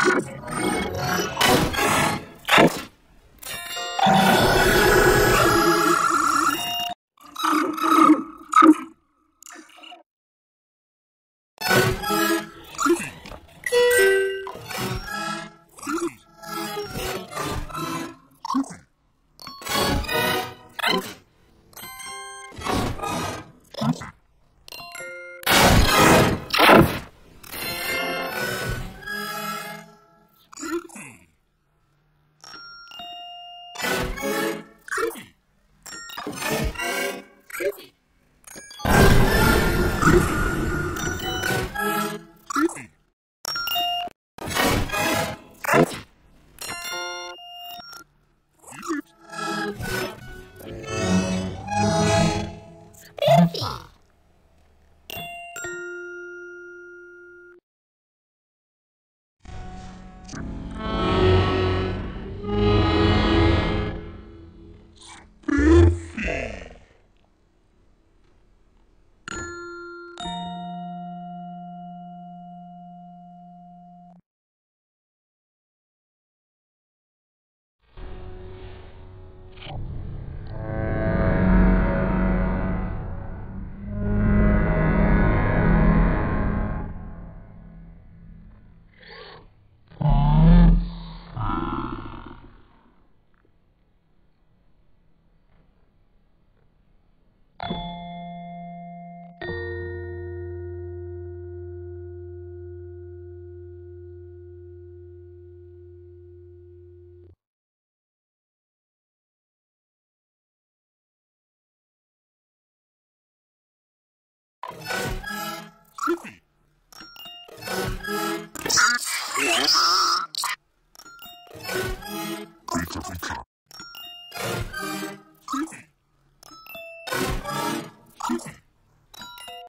Okay. Bye. creepy. Creepy,